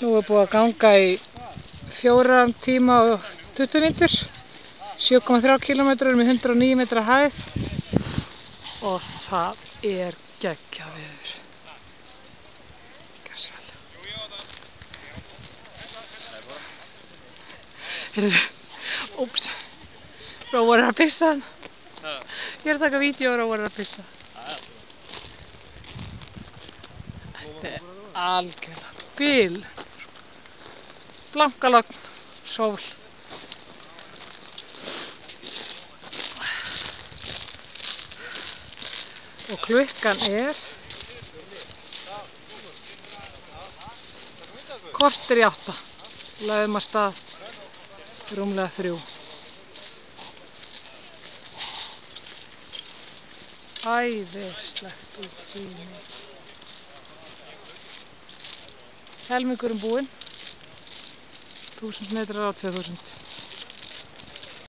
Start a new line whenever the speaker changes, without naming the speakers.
Nú er búið að ganga í fjóran tíma og 20 mínutur, 7,3 km með 109 metra hæð og það er geggjað viður. Heyrðu, úps, Róar er að pissa. Ég er að taka vídeo og Róar er að pissa. Þetta er algjörlega bíl. Blankalogn, sól. Og klukkan er kortir í átta. Laðum að stað rúmlega þrjú. Æðislegt út í mig. Helmingurum búinn. 2000 metra, 2000.